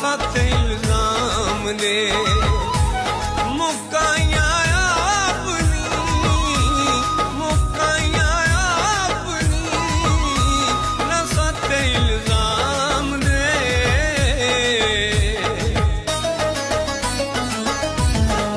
सा तेल नाम ने